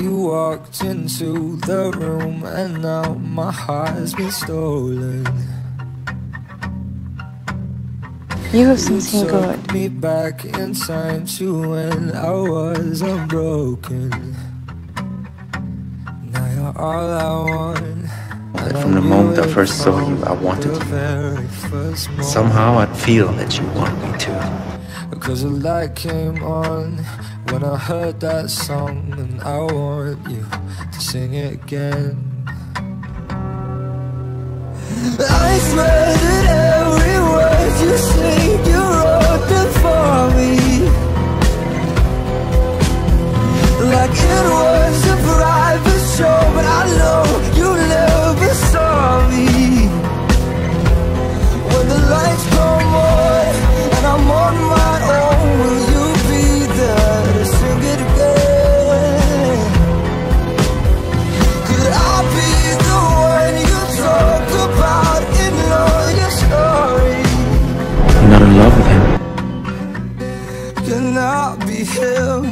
You walked into the room and now my heart's been stolen. You have something Took good. me back in time to when I was unbroken. Now you're all I want. That from the moment I first saw you, I wanted The you. very first moment. Somehow I'd feel that you want me too. Cause the light came on when I heard that song, and I want you to sing it again. Can I be him?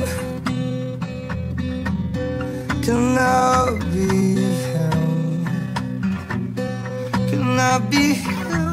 Can I be him? Can I be him?